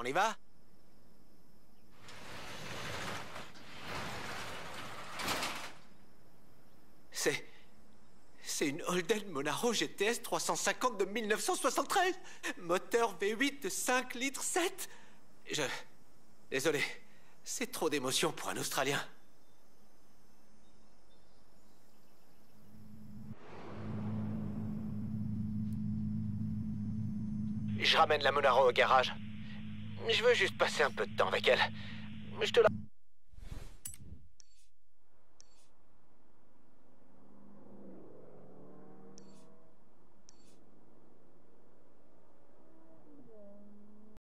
On y va? C'est... C'est une Holden Monaro GTS 350 de 1973 Moteur V8 de 5 litres 7 Je... Désolé, c'est trop d'émotion pour un Australien. Je ramène la Monaro au garage. Je veux juste passer un peu de temps avec elle. Je te la...